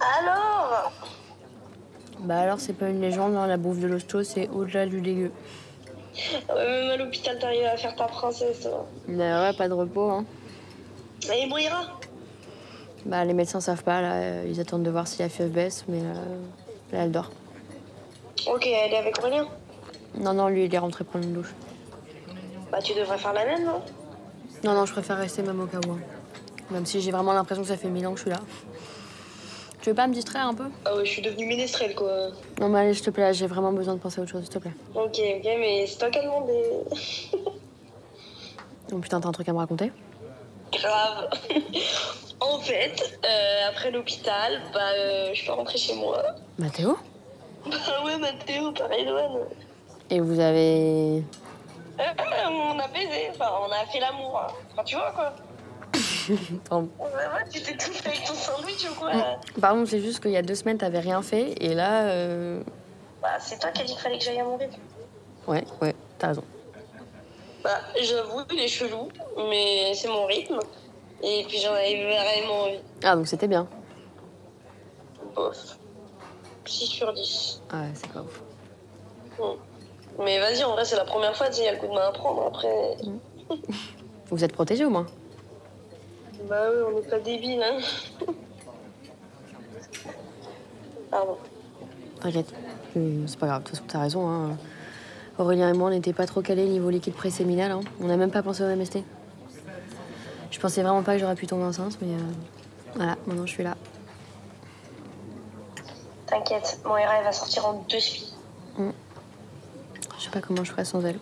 Alors Bah alors, c'est pas une légende, hein, la bouffe de l'hosto, c'est au-delà du dégueu. Ah même à l'hôpital, t'arrives à faire ta princesse. Bah ouais, pas de repos, hein. Et mourra Bah les médecins savent pas, là, euh, ils attendent de voir si la fièvre baisse, mais euh, là elle dort. Ok, elle est avec Aurélien. Non, non, lui, il est rentré prendre une douche. Bah, tu devrais faire la même, non? Non, non, je préfère rester même au cas où. hein. Même si j'ai vraiment l'impression que ça fait mille ans que je suis là. Tu veux pas me distraire un peu? Ah ouais, je suis devenue ménestrelle, quoi. Non, mais allez, s'il te plaît, j'ai vraiment besoin de penser à autre chose, s'il te plaît. Ok, ok, mais c'est toi qui as demandé. Oh putain, t'as un truc à me raconter? Grave. en fait, euh, après l'hôpital, bah, euh, je peux rentrer chez moi. Mathéo Bah ouais, Mathéo, pareil, douane. Et vous avez. Euh, on a baisé, enfin, on a fait l'amour. hein. Enfin, tu vois, quoi. Pardon. Ouais, ouais, tu t'es tout fait avec ton sandwich ou quoi Pardon, c'est juste qu'il y a deux semaines, t'avais rien fait, et là. euh, Bah, c'est toi qui as dit qu'il fallait que j'aille à mon rythme. Ouais, ouais, t'as raison. Bah, j'avoue, il est chelou, mais c'est mon rythme. Et puis j'en avais vraiment envie. Ah, donc c'était bien. Bof. 6 sur 10. Ah, ouais, c'est pas ouf. Mais vas-y, en vrai, c'est la première fois, il y a le coup de main à prendre. Après, Vous êtes protégé au moins bah oui, on n'est pas débiles, hein. Pardon. T'inquiète. Hum, C'est pas grave, de toute façon, t'as raison. Hein. Aurélien et moi, on n'était pas trop calés niveau liquide pré-séminal. Hein. On n'a même pas pensé au MST. Je pensais vraiment pas que j'aurais pu tomber enceinte, mais euh, voilà, maintenant je suis là. T'inquiète, Moira, elle va sortir en deux spies. Je sais pas comment je ferais sans elle.